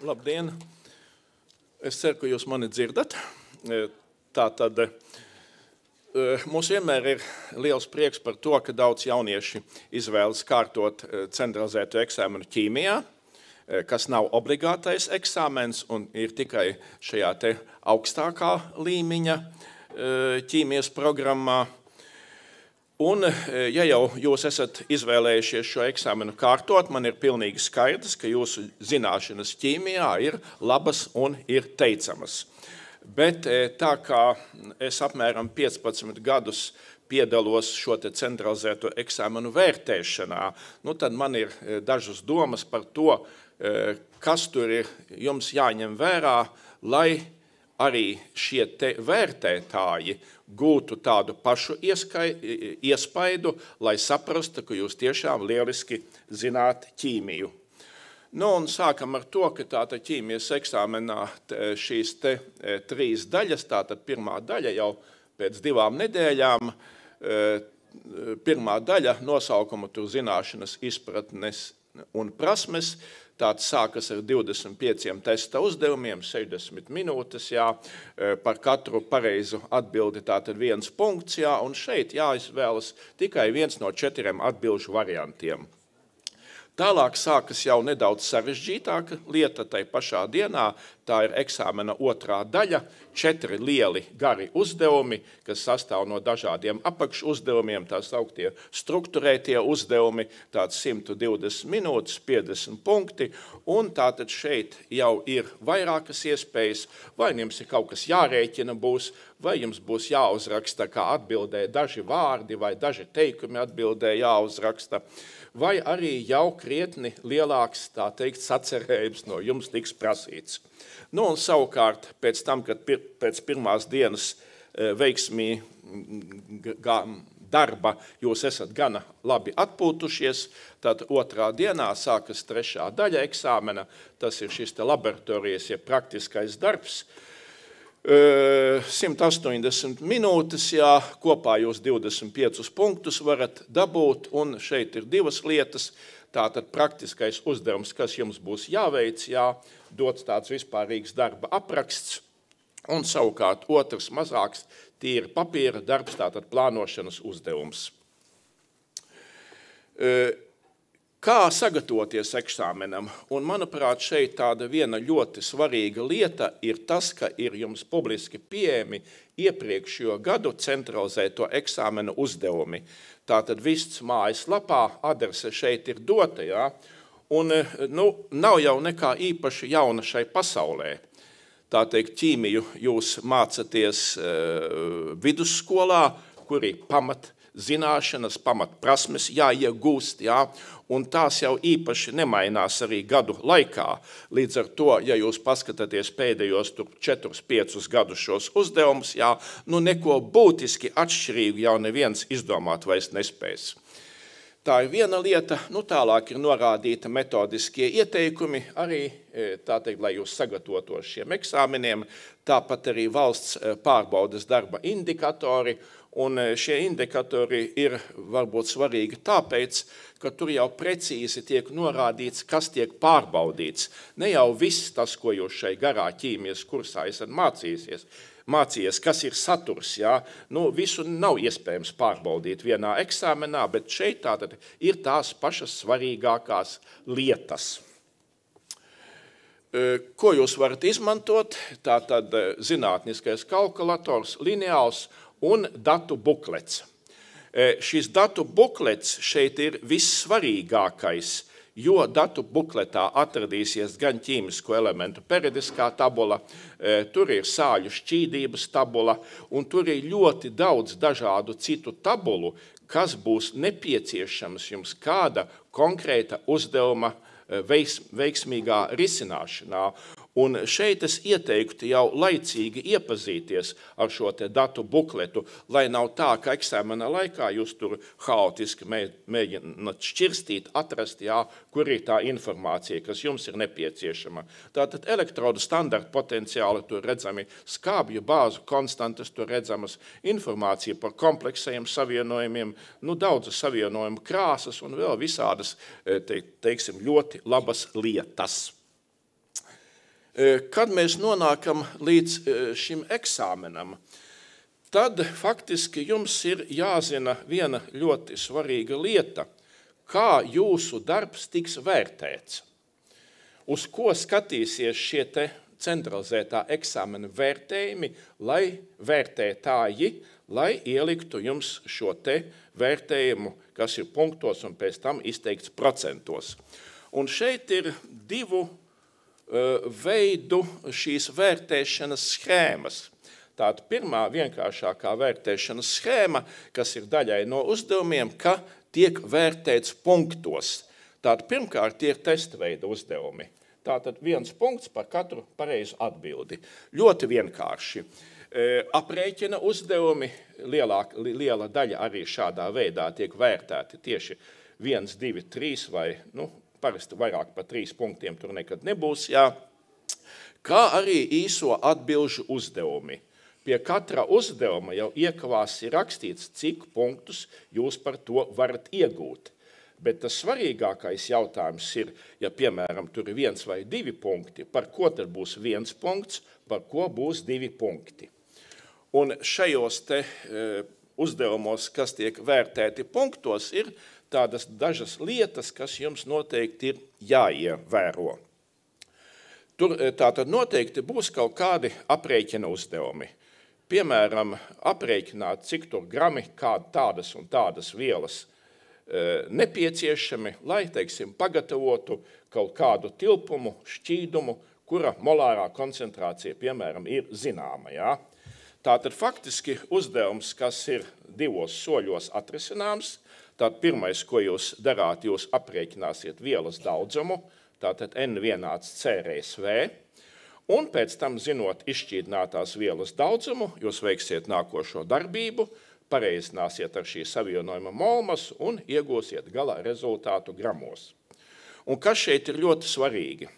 Labdien! Es ceru, ka jūs mani dzirdat. Tā tad mums vienmēr ir liels prieks par to, ka daudz jaunieši izvēlas kārtot centralizētu eksāmenu ķīmijā, kas nav obligātais eksāmens un ir tikai šajā te augstākā līmeņa ķīmijas programmā. Un, ja jau jūs esat izvēlējušies šo eksāmenu kārtot, man ir pilnīgi skaidrs, ka jūsu zināšanas ķīmijā ir labas un ir teicamas. Bet tā kā es apmēram 15 gadus piedalos šo centralizēto eksāmenu vērtēšanā, nu tad man ir dažas domas par to, kas tur ir jums jāņem vērā, lai arī šie vērtētāji gūtu tādu pašu ieskai, iespaidu, lai saprastu, ka jūs tiešām lieliski zināt ķīmiju. Nu, un sākam ar to, ka tāda ķīmijas eksāmenā šīs te trīs daļas, tātad pirmā daļa jau pēc divām nedēļām, pirmā daļa nosaukuma tur zināšanas, izpratnes un prasmes, Tāds sākas ar 25 testa uzdevumiem, 60 minūtes, jā, par katru pareizu atbildi tātad viens punkts, jā, un šeit jāizvēlas tikai viens no četriem atbilžu variantiem. Tālāk sākas jau nedaudz sarežģītāka lieta. Tai pašā dienā. Tā ir eksāmena otrā daļa, četri lieli gari uzdevumi, kas sastāv no dažādiem apakšu uzdevumiem, tā sauktie struktūrētie uzdevumi, tāds 120 minūtes, 50 punkti, un tātad šeit jau ir vairākas iespējas, vai jums ir kaut kas jārēķina būs, vai jums būs jāuzraksta kā atbildē daži vārdi vai daži teikumi atbildē jāuzraksta, vai arī jau krietni lielāks, tā teikt, sacerējums no jums tiks prasīts. Nu, un savukārt, pēc tam, kad pir, pēc pirmās dienas veiksmīgi darba jūs esat gana labi atpūtušies, tad otrā dienā sākas trešā daļa eksāmena, tas ir šis laboratorijas, ja praktiskais darbs, 180 minūtes, jā, kopā jūs 25 punktus varat dabūt, un šeit ir divas lietas. Tātad praktiskais uzdevums, kas jums būs jāveic, jā, dots tāds vispārīgs darba apraksts, un savukārt otrs mazāks tīri papīra darbs, tātad plānošanas uzdevums. Kā sagatavoties eksāmenam? Un, manuprāt, šeit tāda viena ļoti svarīga lieta ir tas, ka ir jums publiski pieejami iepriekšējo gadu centralizēto eksāmenu uzdevumi. Tātad viss mājaslapā adrese šeit ir dota, jā, un nu, nav jau nekā īpaši jauna šai pasaulē. Tā teikt, ķīmiju jūs mācaties uh, vidusskolā, kur ir pamat zināšanas, pamatprasmes jāiegūst, jā, un tās jau īpaši nemainās arī gadu laikā. Līdz ar to, ja jūs paskatāties pēdējos 4-5 gadus šos uzdevumus, jā, nu neko būtiski atšķirīgu jau neviens izdomāt vairs nespēs. Tā ir viena lieta, nu tālāk ir norādīta metodiskie ieteikumi, arī tā teikt, lai jūs sagatavotos šiem eksāmeniem, tāpat arī valsts pārbaudas darba indikatori, Un e, šie indikatori ir varbūt svarīgi tāpēc, ka tur jau precīzi tiek norādīts, kas tiek pārbaudīts. Ne jau viss tas, ko jūs šai garā ķīmijas kursā esat mācījusies, mācījies, kas ir saturs. Jā. Nu, visu nav iespējams pārbaudīt vienā eksāmenā, bet šeit tātad ir tās pašas svarīgākās lietas. E, ko jūs varat izmantot? Tātad e, zinātniskais kalkulators, lineāls un datu buklets. E, šis datu buklets šeit ir vissvarīgākais, jo datu bukletā atradīsies gan ķīmisko elementu periodiskā tabula, e, tur ir sāļu šķīdības tabula, un tur ir ļoti daudz dažādu citu tabulu, kas būs nepieciešams jums kāda konkrēta uzdevuma e, veiksmīgā risināšanā. Un šeit es ieteiktu jau laicīgi iepazīties ar šo datu bukletu, lai nav tā, ka eksāmena laikā jūs tur haotiski mēģināt šķirstīt, atrast, jā, kur ir tā informācija, kas jums ir nepieciešama. Tātad elektrodu standarta potenciāli tur redzami, skābju bāzu konstantas tur redzamas, informācija par kompleksajiem savienojumiem, nu daudzas savienojumu krāsas un vēl visādas, te, teiksim, ļoti labas lietas. Kad mēs nonākam līdz šim eksāmenam, tad faktiski jums ir jāzina viena ļoti svarīga lieta, kā jūsu darbs tiks vērtēts. Uz ko skatīsies šie centralizētā eksāmena vērtējumi, lai vērtētāji, lai ieliktu jums šo te vērtējumu, kas ir punktos un pēc tam izteikts procentos. Un šeit ir divu veidu šīs vērtēšanas schēmas. Tāda pirmā vienkāršākā vērtēšanas schēma, kas ir daļai no uzdevumiem, ka tiek vērtēts punktos. Tātad pirmkārt tie ir testa veida uzdevumi. Tātad viens punkts par katru pareizu atbildi. Ļoti vienkārši. E, aprēķina uzdevumi, lielāk, liela daļa arī šādā veidā tiek vērtēti tieši 1, 2, 3 vai nu, parasti vairāk par 3 punktiem tur nekad nebūs. Jā. Kā arī īso atbilžu uzdevumi. Pie katra uzdevuma jau iekavās ir rakstīts, cik punktus jūs par to varat iegūt. Bet tas svarīgākais jautājums ir, ja piemēram tur ir viens vai divi punkti, par ko tad būs viens punkts, par ko būs divi punkti. Un šajos te e, uzdevumos, kas tiek vērtēti punktos, ir tādas dažas lietas, kas jums noteikti ir jāievēro. Tur e, tātad noteikti būs kaut kādi aprēķina uzdevumi. Piemēram, aprēķināt, cik tur grami kāda tādas un tādas vielas Eh, nepieciešami, lai teiksim, pagatavotu kaut kādu tilpumu, šķīdumu, kura molārā koncentrācija, piemēram, ir zināma. Jā. Tātad faktiski uzdevums, kas ir divos soļos atrisināms, tad pirmais, ko jūs darāt, jūs aprēķināsiet vielas daudzumu, tātad N vienāds C reiz V, un pēc tam, zinot izšķīdinātās vielas daudzumu, jūs veiksiet nākošo darbību, pareizināsiet ar šī savienojuma molmas un iegūsiet galā rezultātu gramos. Un kas šeit ir ļoti svarīgi?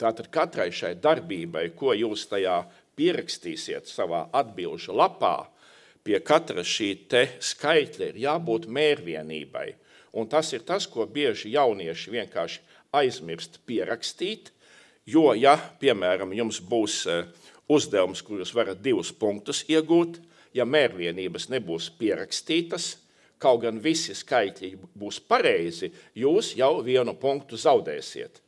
Tātad katrai šai darbībai, ko jūs tajā pierakstīsiet savā atbilžu lapā, pie katra šī te skaitļa ir jābūt mērvienībai. Un tas ir tas, ko bieži jaunieši vienkārši aizmirst pierakstīt, jo, ja, piemēram, jums būs eh, uzdevums, kur jūs varat divus punktus iegūt, ja mērvienības nebūs pierakstītas, kaut gan visi skaitļi būs pareizi, jūs jau vienu punktu zaudēsiet.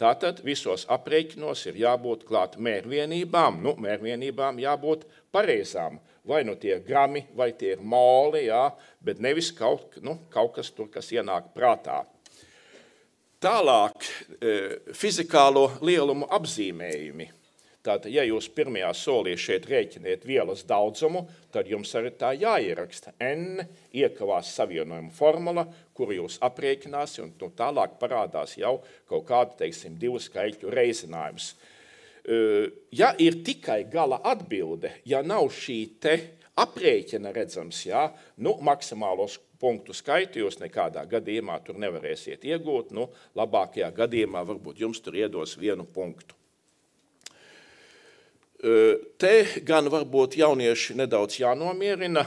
Tātad visos aprēķinos ir jābūt klāt mērvienībām, nu, mērvienībām jābūt pareizām. Vai nu tie grami, vai tie ir moli, jā, bet nevis kaut, nu, kaut kas tur, kas ienāk prātā. Tālāk e, fizikālo lielumu apzīmējumi – Tātad, ja jūs pirmajā solī šeit rēķiniet vielas daudzumu, tad jums arī tā jāieraksta N iekavās savienojuma formula, kuru jūs aprēķināsiet, un nu, tālāk parādās jau kaut kāda, teiksim, divu skaitļu reizinājums. Ja ir tikai gala atbilde, ja nav šī te aprēķina redzams, jā, nu, maksimālos punktu skaitu jūs nekādā gadījumā tur nevarēsiet iegūt, nu, labākajā gadījumā varbūt jums tur iedos vienu punktu. Te gan varbūt jaunieši nedaudz jānomierina.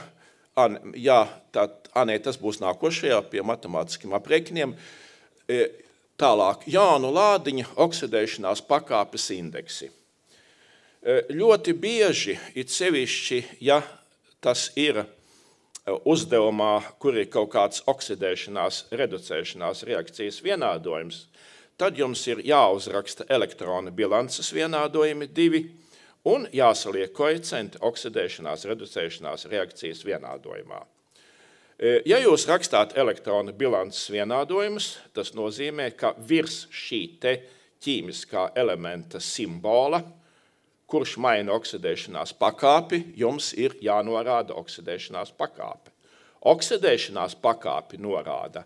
An, jā, tā, anē, tas būs nākošajā pie matemātiskiem aprēķiniem. Tālāk, Jānu Lādiņa oksidēšanās pakāpes indeksi. Ļoti bieži, it sevišķi, ja tas ir uzdevumā, kur ir kaut kāds oksidēšanās, reducēšanās reakcijas vienādojums, tad jums ir jāuzraksta elektrona bilances vienādojumi divi, un jāsaliek koeficienti oksidēšanās, reducēšanās reakcijas vienādojumā. E, ja jūs rakstāt elektrona bilances vienādojumus, tas nozīmē, ka virs šī te ķīmiskā elementa simbola, kurš maina oksidēšanās pakāpi, jums ir jānorāda oksidēšanās pakāpe. Oksidēšanās pakāpi norāda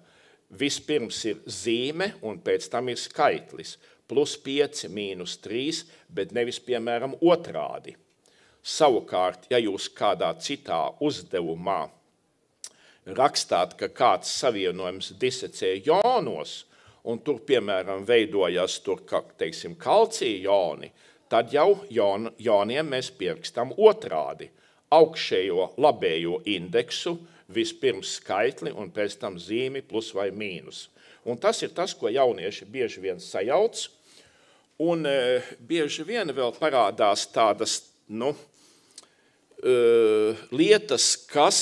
vispirms ir zīme un pēc tam ir skaitlis plus 5, mīnus 3, bet nevis, piemēram, otrādi. Savukārt, ja jūs kādā citā uzdevumā rakstāt, ka kāds savienojums disecē jonos, un tur, piemēram, veidojas tur, ka, teiksim, kalcija joni, tad jau jon, joniem mēs pierakstam otrādi augšējo labējo indeksu, vispirms skaitli un pēc tam zīmi plus vai mīnus. Un tas ir tas, ko jaunieši bieži vien sajauc, Un bieži vien vēl parādās tādas nu, lietas, kas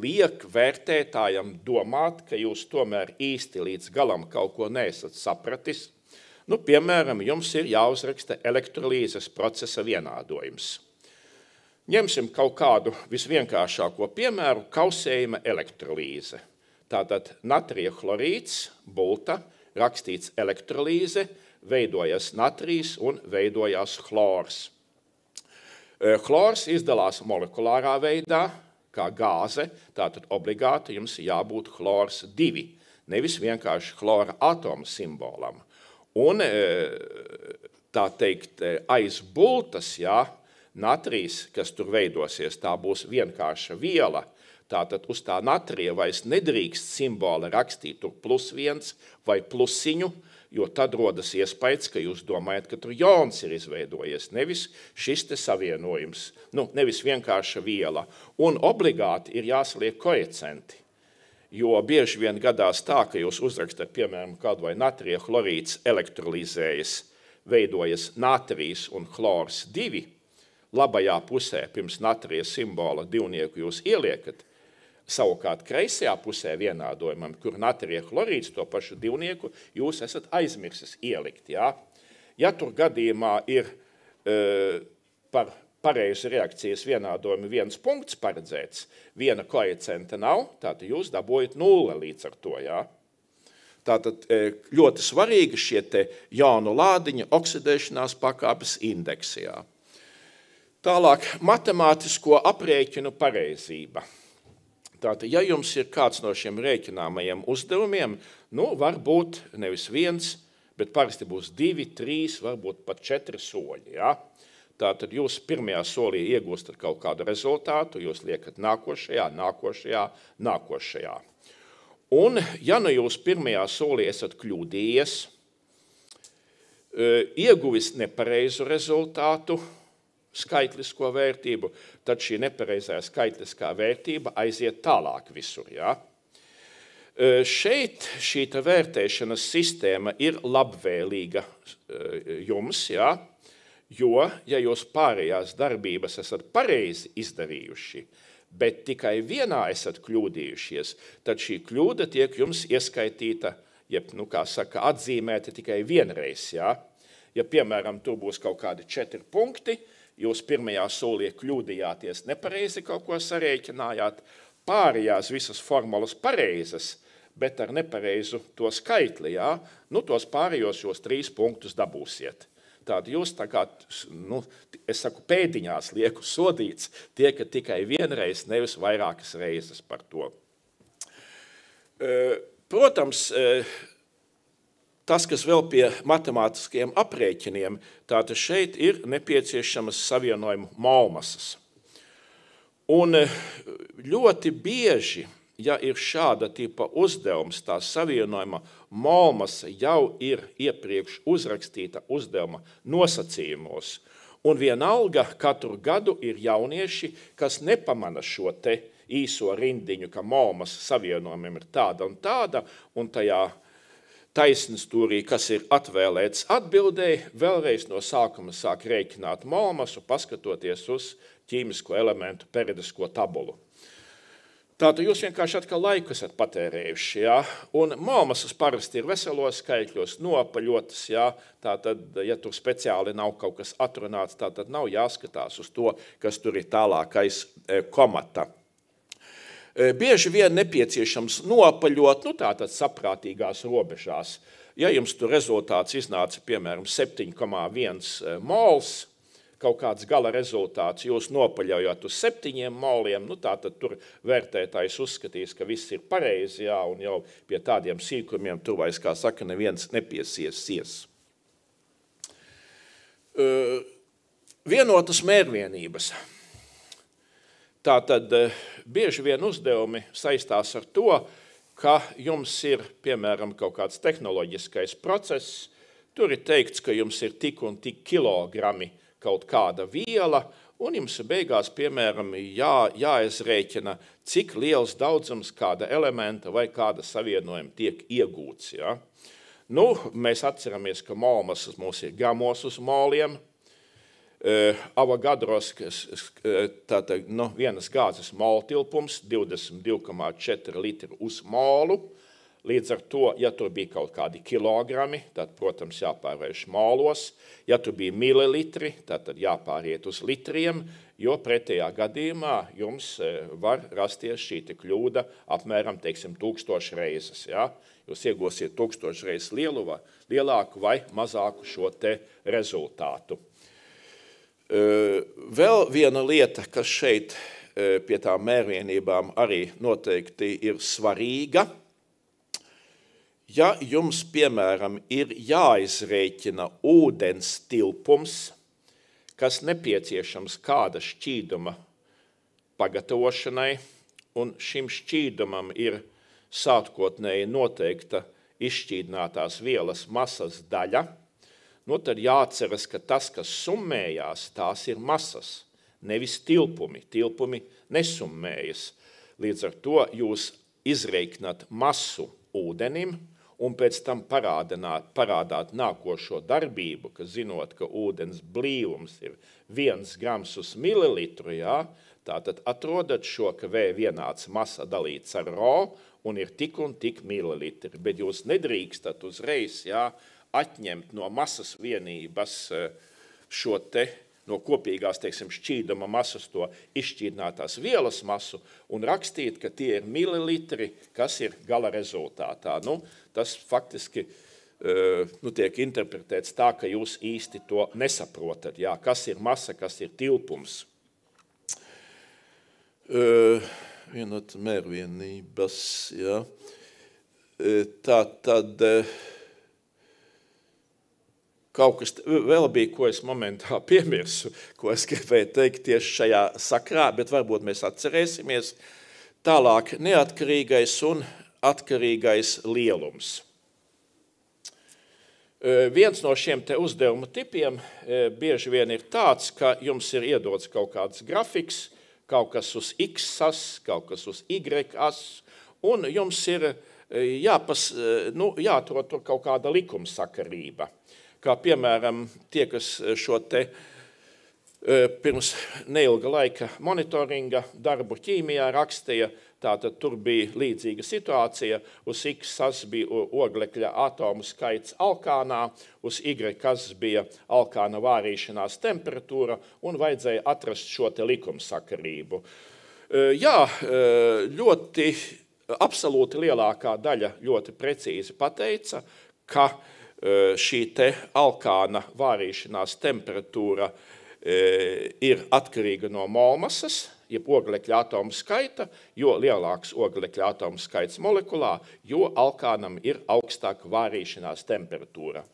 liek vērtētājam domāt, ka jūs tomēr īsti līdz galam kaut ko neesat sapratis. Nu, piemēram, jums ir jāuzraksta elektrolīzes procesa vienādojums. Ņemsim kaut kādu visvienkāršāko piemēru - kausējuma elektrolīze. Tātad natrija chlorīds, bulta, rakstīts elektrolīze, veidojas natrijs un veidojās chlors. Chlors izdalās molekulārā veidā, kā gāze, tātad obligāti jums jābūt chlors 2, nevis vienkārši chlora atomu simbolam. Un tā teikt, aiz bultas, jā, Natrijs, kas tur veidosies, tā būs vienkārša viela. Tātad uz tā natrija vairs nedrīkst simbola rakstīt tur plus viens vai plusiņu, jo tad rodas iespējas, ka jūs domājat, ka tur jons ir izveidojies, nevis šis te savienojums, nu, nevis vienkārša viela. Un obligāti ir jāsaliek koeficienti. Jo bieži vien gadās tā, ka jūs uzrakstat, piemēram, kādu vai natrija chlorīds elektrolizējas, veidojas natrijs un chlors divi, labajā pusē pirms natrija simbola divnieku jūs ieliekat, savukārt kreisajā pusē vienādojumam, kur natrija chlorīds to pašu divnieku, jūs esat aizmirsis ielikt. Jā? Ja tur gadījumā ir e, par pareizu reakcijas vienādojumu viens punkts paredzēts, viena koeficienta nav, tātad jūs dabūjat nulle līdz ar to. Jā? Tātad e, ļoti svarīgi šie jaunu lādiņu oksidēšanās pakāpes indeksijā. Tālāk, matemātisko aprēķinu pareizība. Tātad, ja jums ir kāds no šiem rēķināmajiem uzdevumiem, nu, varbūt nevis viens, bet parasti būs divi, trīs, varbūt pat četri soļi. Ja? Tātad jūs pirmajā solī iegūstat kaut kādu rezultātu, jūs liekat nākošajā, nākošajā, nākošajā. Un, ja nu jūs pirmajā solī esat kļūdījies, eh, ieguvis nepareizu rezultātu, skaitlisko vērtību, tad šī nepareizā skaitliskā vērtība aiziet tālāk visur. Ja? Šeit šī vērtēšanas sistēma ir labvēlīga jums, ja? jo, ja jūs pārējās darbības esat pareizi izdarījuši, bet tikai vienā esat kļūdījušies, tad šī kļūda tiek jums ieskaitīta, jeb, nu, kā saka, atzīmēta tikai vienreiz. Ja? Ja, piemēram, tur būs kaut kādi četri punkti, jūs pirmajā solī kļūdījāties, nepareizi kaut ko sarēķinājāt, pārējās visas formulas pareizas, bet ar nepareizu to skaitli, jā, nu, tos pārējos jūs trīs punktus dabūsiet. Tātad jūs tā kā, nu, es saku, pēdiņās lieku sodīts, tiekat tikai vienreiz, nevis vairākas reizes par to. Protams, Tas, kas vēl pie matemātiskiem aprēķiniem, tātad šeit ir nepieciešamas savienojuma malmasas. Un eh, ļoti bieži, ja ir šāda tipa uzdevums, tā savienojuma malmasa jau ir iepriekš uzrakstīta uzdevuma nosacījumos. Un vienalga katru gadu ir jaunieši, kas nepamana šo te īso rindiņu, ka malmas savienojumiem ir tāda un tāda, un tajā taisnstūrī, kas ir atvēlēts atbildēji, vēlreiz no sākuma sāk rēķināt molmasu, paskatoties uz ķīmisko elementu periodisko tabulu. Tātad jūs vienkārši atkal laiku esat patērējuši. Ja? Un molmasas parasti ir veselos skaitļos, nopaļotas. Ja? Tātad, ja tur speciāli nav kaut kas atrunāts, tad nav jāskatās uz to, kas tur ir tālākais e, komata. Bieži vien nepieciešams nopaļot, nu tātad saprātīgās robežās. Ja jums tur rezultāts iznāca, piemēram, 7,1 mols, kaut kāds gala rezultāts, jūs nopaļojat uz septiņiem moliem, nu tā tad tur vērtētājs uzskatīs, ka viss ir pareizi, jā, un jau pie tādiem sīkumiem tur vairs, kā saka, neviens nepiesiesies. Vienotas mērvienības. Tātad eh, bieži vien uzdevumi saistās ar to, ka jums ir piemēram kaut kāds tehnoloģiskais process, tur ir teikts, ka jums ir tik un tik kilogrami kaut kāda viela, un jums beigās, piemēram, jā, jāizrēķina, cik liels daudzums kāda elementa vai kāda savienojuma tiek iegūts. Ja? Nu, mēs atceramies, ka molmasas mums ir gramos uz moliem. Avogadros, kas tātad no nu, vienas gāzes mola tilpums 22,4 litri uz molu. Līdz ar to, ja tur bija kaut kādi kilogrami, tad, protams, jāpārvērš molos. Ja tur bija mililitri, tad, tad jāpāriet uz litriem, jo pretējā gadījumā jums var rasties šī kļūda apmēram teiksim, tūkstoš reizes. Ja? Jūs iegūsiet tūkstoš reizes lielu vai lielāku vai mazāku šo rezultātu. Vēl viena lieta, kas šeit pie tām mērvienībām arī noteikti ir svarīga – Ja jums, piemēram, ir jāizrēķina ūdens tilpums, kas nepieciešams kāda šķīduma pagatavošanai, un šim šķīdumam ir sākotnēji noteikta izšķīdinātās vielas masas daļa, nu tad jāatceras, ka tas, kas summējās, tās ir masas, nevis tilpumi. Tilpumi nesummējas. Līdz ar to jūs izreikināt masu ūdenim, un pēc tam parādāt nākošo darbību, ka zinot, ka ūdens blīvums ir viens grams uz mililitru, jā, tātad atrodat šo, ka V vienāds masa dalīts ar RO un ir tik un tik mililitri, bet jūs nedrīkstat uzreiz jā, atņemt no masas vienības eh, šo te no kopīgās teiksim, šķīduma masas, to izšķīdinātās vielas masu un rakstīt, ka tie ir mililitri, kas ir gala rezultātā. Nu, tas faktiski uh, nu, tiek interpretēts tā, ka jūs īsti to nesaprotat. Jā, kas ir masa, kas ir tilpums? Uh, vienot mērvienības, jā. Tā tad... Uh, Kaut kas vēl bija, ko es momentā piemirsu, ko es gribēju teikt tieši šajā sakrā, bet varbūt mēs atcerēsimies. Tālāk, neatkarīgais un atkarīgais lielums. Viens no šiem te uzdevuma tipiem bieži vien ir tāds, ka jums ir iedots kaut kāds grafiks, kaut kas uz x as, kaut kas uz y as, un jums ir jāpas, nu, jāatrod tur kaut kāda likumsakarība kā piemēram tie, kas eh, šo te eh, pirms neilga laika monitoringa darbu ķīmijā rakstīja, tātad tur bija līdzīga situācija, uz X sas bija oglekļa atomu skaits alkānā, uz Y kas bija alkāna vārīšanās temperatūra, un vajadzēja atrast šo te likumsakarību. Eh, jā, ļoti absolūti lielākā daļa ļoti precīzi pateica, ka uh, šī te alkāna vārīšanās temperatūra ir atkarīga no molmasas, jeb oglekļa atomu skaita, jo lielāks oglekļa atomu skaits molekulā, jo alkānam ir augstāka vārīšanās temperatūra.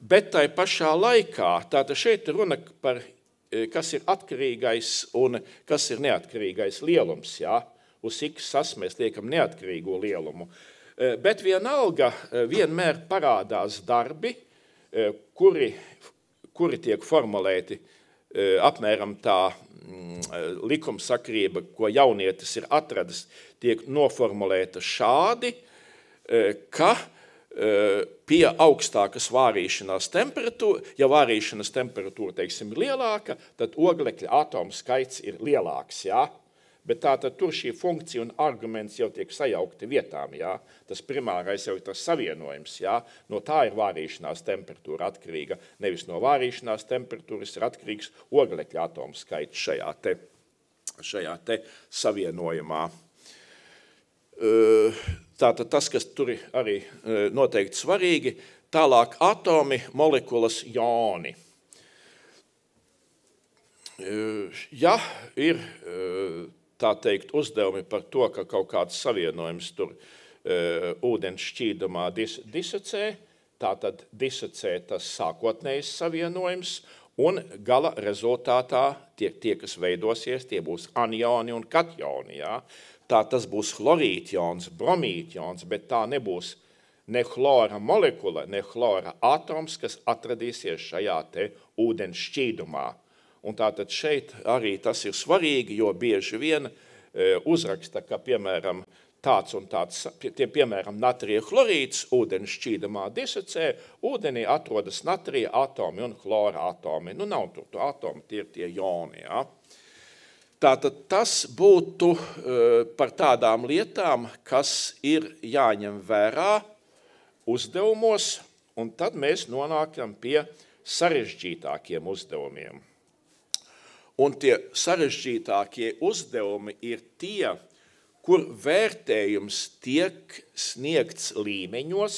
Bet tai pašā laikā, tātad šeit runa par, kas ir atkarīgais un kas ir neatkarīgais lielums, jā, uz x sas mēs liekam neatkarīgo lielumu. Eh, bet vienalga eh, vienmēr parādās darbi, eh, kuri, kuri tiek formulēti apmēram tā mm, likumsakrība, ko jaunietis ir atradis, tiek noformulēta šādi, ka pie augstākas vārīšanās temperatūra, ja vārīšanas temperatūra, teiksim, ir lielāka, tad oglekļa atomu skaits ir lielāks, jā? Ja? Bet tā tad tur šī funkcija un arguments jau tiek sajaukti vietām. Jā. Tas primārais jau ir tas savienojums. Jā. No tā ir vārīšanās temperatūra atkarīga. Nevis no vārīšanās temperatūras ir atkarīgs oglekļa atomu skaits šajā te, šajā te savienojumā. Tātad tas, kas tur ir arī noteikti svarīgi, tālāk atomi, molekulas, joni. Ja ir tā teikt, uzdevumi par to, ka kaut kāds savienojums tur uh, ūdens šķīdumā dis, disocē, tātad disocē tas sākotnējs savienojums, un gala rezultātā tie, tie kas veidosies, tie būs anioni un katjoni. Jā. Tā tas būs chlorītjons, bromītjons, bet tā nebūs ne chlora molekula, ne chlora atoms, kas atradīsies šajā te ūdens šķīdumā. Un tātad šeit arī tas ir svarīgi, jo bieži vien e, uzraksta, ka, piemēram, tāds un tāds, tie, piemēram, natrija chlorīds, ūdens šķīdamā disocē, ūdenī atrodas natrija atomi un chlora atomi. Nu, nav tur to atomi, tie ir tie joni. Ja? Tātad tas būtu uh, par tādām lietām, kas ir jāņem vērā uzdevumos, un tad mēs nonākam pie sarežģītākiem uzdevumiem. Un tie sarežģītākie uzdevumi ir tie, kur vērtējums tiek sniegts līmeņos,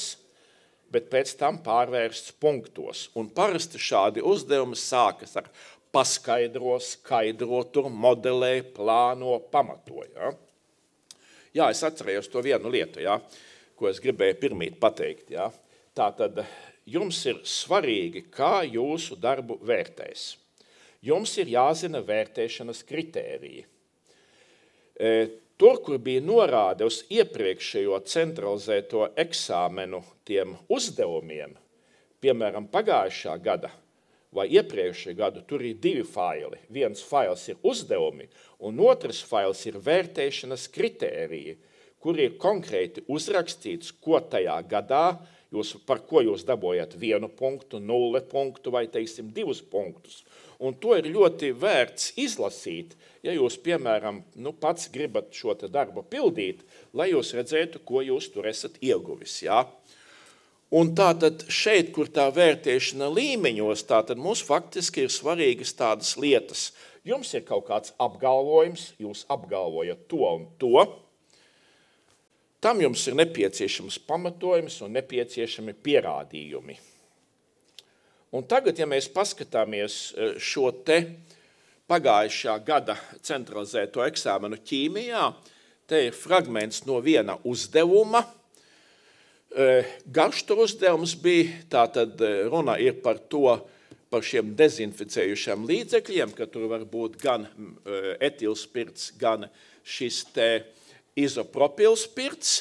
bet pēc tam pārvērsts punktos. Un parasti šādi uzdevumi sākas ar paskaidro, skaidro, tur modelē, plāno, pamato. Ja? Jā, es atcerējos to vienu lietu, ja, ko es gribēju pirmīt pateikt. Ja. Tā tad jums ir svarīgi, kā jūsu darbu vērtēs. Jums ir jāzina vērtēšanas kritēriji. E, Tur, kur bija norāde uz iepriekšējo centralizēto eksāmenu tiem uzdevumiem, piemēram, pagājušā gada vai iepriekšējā gada, tur ir divi faili. Viens fails ir uzdevumi, un otrs fails ir vērtēšanas kritēriji, kur ir konkrēti uzrakstīts, ko tajā gadā jūs, par ko jūs dabūjat vienu punktu, nulle punktu vai, teiksim, divus punktus. Un to ir ļoti vērts izlasīt, ja jūs, piemēram, nu, pats gribat šo darbu pildīt, lai jūs redzētu, ko jūs tur esat ieguvis. Ja? Un tātad šeit, kur tā vērtēšana līmeņos, tātad mums faktiski ir svarīgas tādas lietas. Jums ir kaut kāds apgalvojums, jūs apgalvojat to un to. Tam jums ir nepieciešams pamatojums un nepieciešami pierādījumi. Un tagad, ja mēs paskatāmies e, šo te pagājušā gada centralizēto eksāmenu ķīmijā, te ir fragments no viena uzdevuma. E, garš tur uzdevums bija, tātad e, runa ir par to, par šiem dezinficējušiem līdzekļiem, ka tur var būt gan etilspirts, gan šis te izopropilspirts,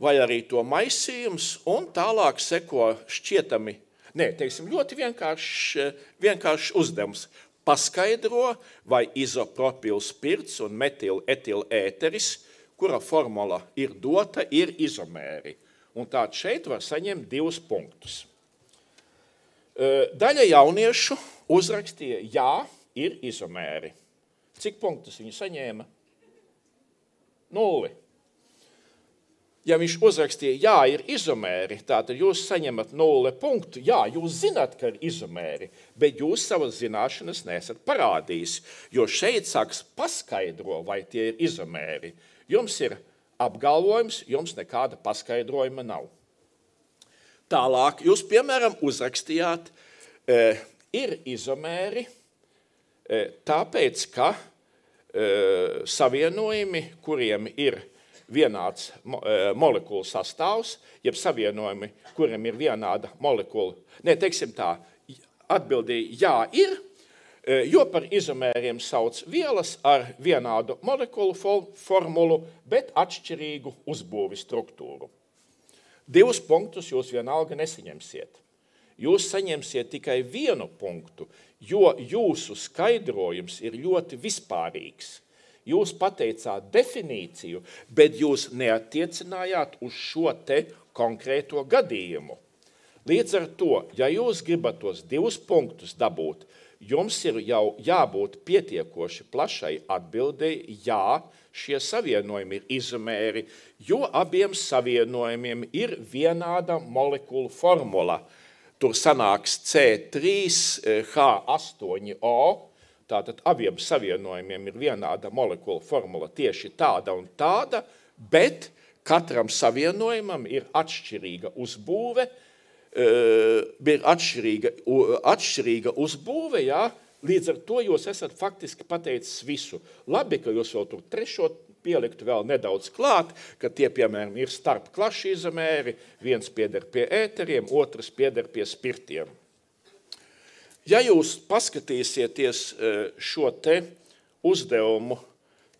vai arī to maisījums, un tālāk seko šķietami Nē, teiksim, ļoti vienkāršs vienkārš uzdevums. Paskaidro, vai izopropils spirts un metilēteris, kura formula ir dota, ir izomēri. Un tātad šeit var saņemt divus punktus. Daļa jauniešu uzrakstīja, jā, ir izomēri. Cik punktus viņi saņēma? Nulli ja viņš uzrakstīja, jā, ir izomēri, tad jūs saņemat nulle punktu. Jā, jūs zināt, ka ir izomēri, bet jūs savas zināšanas nesat parādījis. Jo šeit sāks paskaidro, vai tie ir izomēri. Jums ir apgalvojums, jums nekāda paskaidrojuma nav. Tālāk jūs, piemēram, uzrakstījāt, e, ir izomēri, e, tāpēc, ka savienojumi, kuriem ir vienāds e, molekulu sastāvs, jeb savienojumi, kuriem ir vienāda molekula. Nē, teiksim tā, atbildīja jā, ir, e, jo par izomēriem sauc vielas ar vienādu molekulu formulu, bet atšķirīgu uzbūvi struktūru. Divus punktus jūs vienalga nesaņemsiet. Jūs saņemsiet tikai vienu punktu, jo jūsu skaidrojums ir ļoti vispārīgs. Jūs pateicāt definīciju, bet jūs neatiecinājāt uz šo te konkrēto gadījumu. Līdz ar to, ja jūs gribat tos divus punktus dabūt, jums ir jau jābūt pietiekoši plašai atbildēji, jā, šie savienojumi ir izmēri, jo abiem savienojumiem ir vienāda molekulu formula. Tur sanāks C3H8O, Tātad abiem savienojumiem ir vienāda molekula formula tieši tāda un tāda, bet katram savienojumam ir atšķirīga uzbūve, eh, ir atšķirīga, atšķirīga uzbūve, jā, līdz ar to jūs esat faktiski pateicis visu. Labi, ka jūs vēl tur trešo pieliktu vēl nedaudz klāt, ka tie, piemēram, ir starp klašu izmēri, viens pieder pie ēteriem, otrs pieder pie spirtiem. Ja jūs paskatīsieties e, šo te uzdevumu,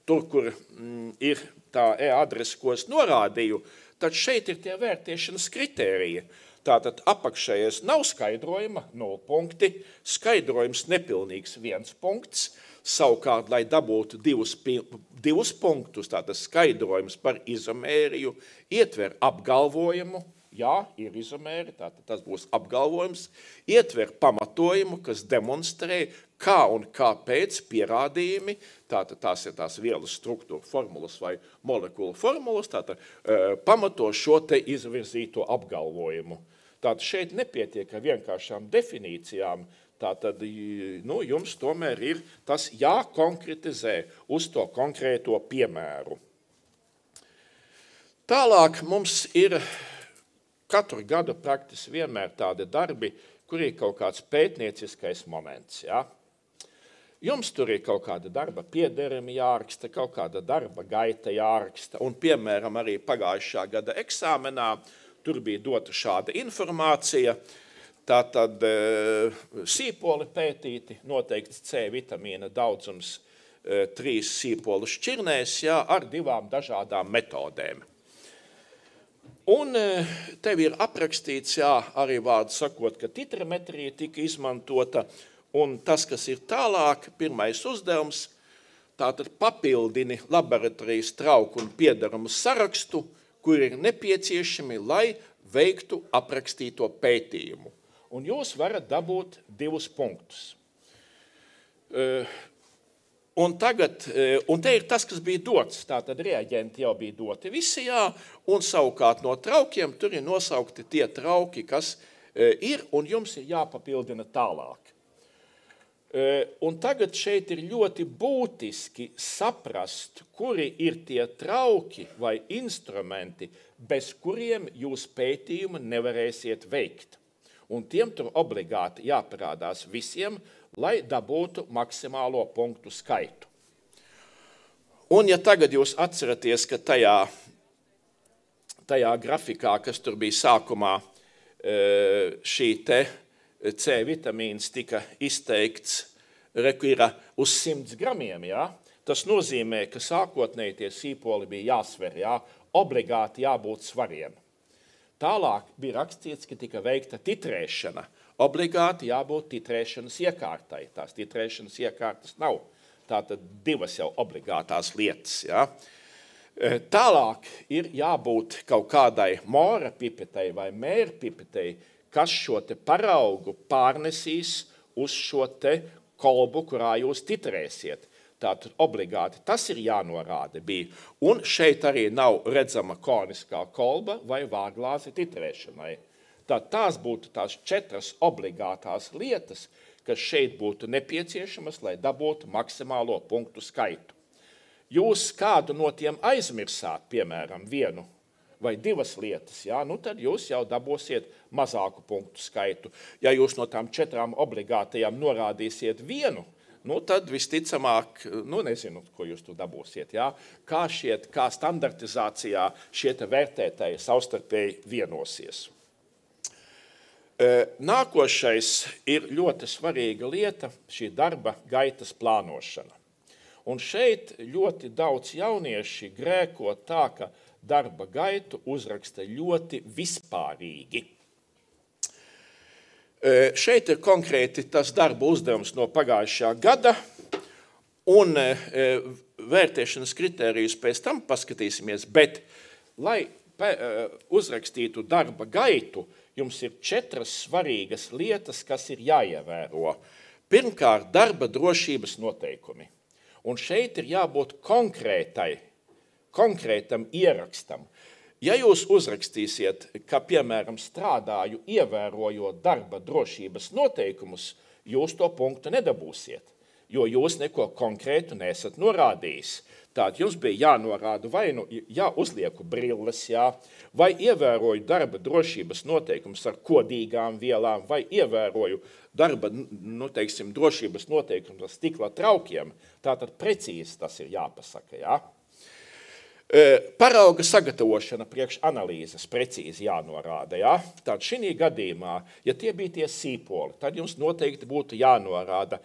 tur, kur mm, ir tā e-adrese, ko es norādīju, tad šeit ir tie vērtēšanas kritēriji. Tātad apakšējais nav skaidrojuma, 0 punkti, skaidrojums nepilnīgs, 1 punkts, Savukārt, lai dabūtu divus, divus punktus, tātad skaidrojums par izomēriju, ietver apgalvojumu, jā, ir izomēri, tātad tas būs apgalvojums, ietver pamatojumu, kas demonstrē, kā un kāpēc pierādījumi, tātad tās ir tās vielas struktūra formulas vai molekulu formulas, tātad uh, pamato šo te izvirzīto apgalvojumu. Tātad šeit nepietiek ar vienkāršām definīcijām, uh, Tātad nu, jums tomēr ir tas jākonkretizē uz to konkrēto piemēru. Tālāk mums ir katru gadu praktiski vienmēr tādi darbi, kur ir kaut kāds pētnieciskais moments. Ja? Jums tur ir kaut kāda darba piederumi jāraksta, kaut kāda darba gaita jāraksta. Un, piemēram, arī pagājušā gada eksāmenā tur bija dota šāda informācija – Tātad e, sīpoli pētīti, noteikti C vitamīna daudzums e, trīs sīpolu šķirnēs, jā, ar divām dažādām metodēm. Un e, tev ir aprakstīts, jā, arī vārdu sakot, ka titrametrija tika izmantota, un tas, kas ir tālāk, pirmais uzdevums, tātad papildini laboratorijas trauku un piedarumu sarakstu, kur ir nepieciešami, lai veiktu aprakstīto pētījumu un jūs varat dabūt divus punktus. Eh, un, tagad, eh, un te ir tas, kas bija dots. Tātad reaģenti jau bija doti visi, jā, un savukārt no traukiem tur ir nosaukti tie trauki, kas eh, ir, un jums ir jāpapildina tālāk. Un tagad šeit ir ļoti būtiski saprast, kuri ir tie trauki vai instrumenti, bez kuriem jūs pētījumu nevarēsiet veikt un tiem tur obligāti jāparādās visiem, lai dabūtu maksimālo punktu skaitu. Un ja tagad jūs atceraties, ka tajā, tajā grafikā, kas tur bija sākumā, e, šī te C vitamīns tika izteikts, reku ir uz 100 gramiem, jā, tas nozīmē, ka sākotnēji tie sīpoli bija jāsver, jā, obligāti jābūt svariem. Tālāk bija rakstīts, ka tika veikta titrēšana. Obligāti jābūt titrēšanas iekārtai. Tās titrēšanas iekārtas nav. Tātad divas jau obligātās lietas. Ja? E, tālāk ir jābūt kaut kādai mora pipetei vai mēra pipetei, kas šo paraugu pārnesīs uz šo kolbu, kurā jūs titrēsiet. Tātad obligāti tas ir jānorāda. Bija. Un šeit arī nav redzama koniskā kolba vai vārglāze titrēšanai. Tā, tās būtu tās četras obligātās lietas, kas šeit būtu nepieciešamas, lai dabūtu maksimālo punktu skaitu. Jūs kādu no tiem aizmirsāt, piemēram, vienu vai divas lietas, jā, nu tad jūs jau dabūsiet mazāku punktu skaitu. Ja jūs no tām četrām obligātajām norādīsiet vienu, nu, tad visticamāk, nu, nezinu, ko jūs tur dabūsiet. Ja? Kā, šiet, kā standartizācijā šie vērtētāji savstarpēji vienosies. E, nākošais ir ļoti svarīga lieta - šī darba gaitas plānošana. Un šeit ļoti daudz jaunieši grēko tā, ka darba gaitu uzraksta ļoti vispārīgi. Šeit ir konkrēti tas darba uzdevums no pagājušā gada, un vērtēšanas kritērijus pēc tam paskatīsimies, bet, lai uzrakstītu darba gaitu, jums ir četras svarīgas lietas, kas ir jāievēro. Pirmkārt, darba drošības noteikumi. Un šeit ir jābūt konkrētai, konkrētam ierakstam. Ja jūs uzrakstīsiet, ka, piemēram, strādāju ievērojot darba drošības noteikumus, jūs to punktu nedabūsiet, jo jūs neko konkrētu nesat norādījis. Tātad jums bija jānorāda, vai nu jā, uzlieku brilles, jā, vai ievēroju darba drošības noteikumus ar kodīgām vielām, vai ievēroju darba nu, teiksim, drošības noteikumus ar stikla traukiem. Tātad precīzi tas ir jāpasaka. Jā. Parauga sagatavošana priekš analīzes precīzi jānorāda. Ja? Tad šī gadījumā, ja tie bija tie sīpoli, tad jums noteikti būtu jānorāda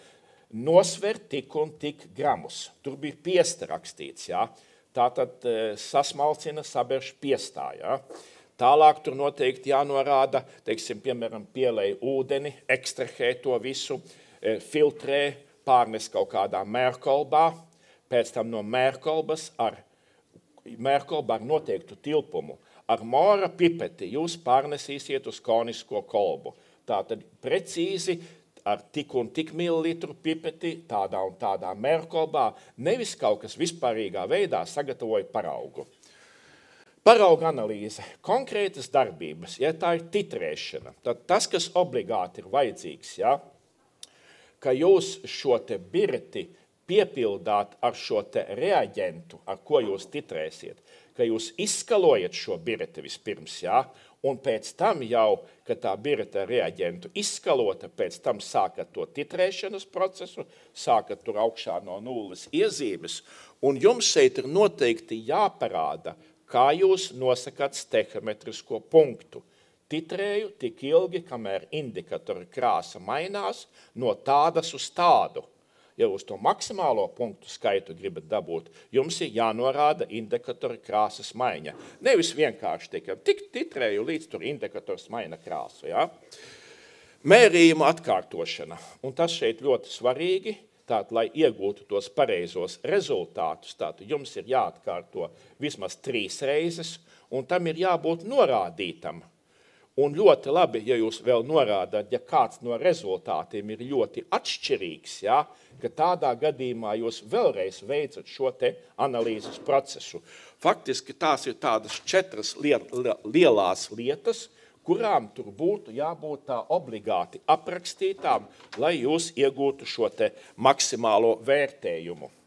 nosver tik un tik gramus. Tur bija piesta rakstīts. Ja? Tātad sasmalcina, sabērš piestā. Ja? Tālāk tur noteikti jānorāda, teiksim, piemēram, pielēja ūdeni, ekstrahē to visu, filtrē, pārnes kaut kādā mērkolbā, pēc tam no mērkolbas ar, mērkolbā ar noteiktu tilpumu. Ar mora pipeti jūs pārnesīsiet uz konisko kolbu. Tātad precīzi ar tik un tik mililitru pipeti tādā un tādā mērkolbā, nevis kaut kas vispārīgā veidā sagatavoja paraugu. Parauga analīze, konkrētas darbības, ja tā ir titrēšana, tad tas, kas obligāti ir vajadzīgs, ja, ka jūs šo te bireti piepildāt ar šo reaģentu, ar ko jūs titrēsiet, ka jūs izskalojat šo bireti vispirms, ja, un pēc tam jau, kad tā bireta reaģentu izskalota, pēc tam sākat to titrēšanas procesu, sākat tur augšā no nulles iezīmes, un jums šeit ir noteikti jāparāda, kā jūs nosakāt stehometrisko punktu. Titrēju tik ilgi, kamēr indikatora krāsa mainās no tādas uz tādu. Ja uz to maksimālo punktu skaitu gribat dabūt, jums ir jānorāda indikatora krāsas maiņa. Nevis vienkārši tikai tik titrēju, līdz tur indikators maina krāsu. Ja? Mērījuma atkārtošana. Un tas šeit ļoti svarīgi, tātad, lai iegūtu tos pareizos rezultātus, tātad jums ir jāatkārto vismaz trīs reizes, un tam ir jābūt norādītam – Un ļoti labi, ja jūs vēl norādāt, ja kāds no rezultātiem ir ļoti atšķirīgs, ja, ka tādā gadījumā jūs vēlreiz veicat šo analīzes procesu. Faktiski tās ir tādas četras lielās lietas, kurām tur būtu jābūt tā obligāti aprakstītām, lai jūs iegūtu šo maksimālo vērtējumu.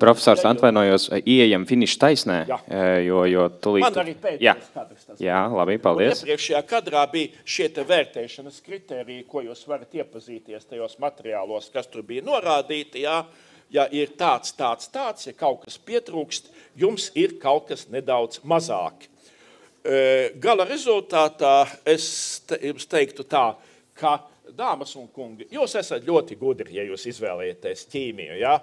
Profesors, atvainojos, ieejam finiša taisnē, Jā. jo, jo tulīt... Man arī pēdējais Jā, kadrs tas. jā labi, paldies. Iepriekšējā kadrā bija šie te vērtēšanas kriteriji, ko jūs varat iepazīties tajos materiālos, kas tur bija norādīti. Jā. Ja ir tāds, tāds, tāds, ja kaut kas pietrūkst, jums ir kaut kas nedaudz mazāk. E, Gala rezultātā es jums teiktu tā, ka, dāmas un kungi, jūs esat ļoti gudri, ja jūs izvēlēties ķīmiju. Ja?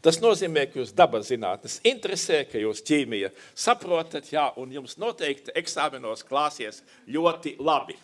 Tas nozīmē, ka jūs dabas zinātnes interesē, ka jūs ķīmija saprotat, jā, un jums noteikti eksāmenos klāsies ļoti labi.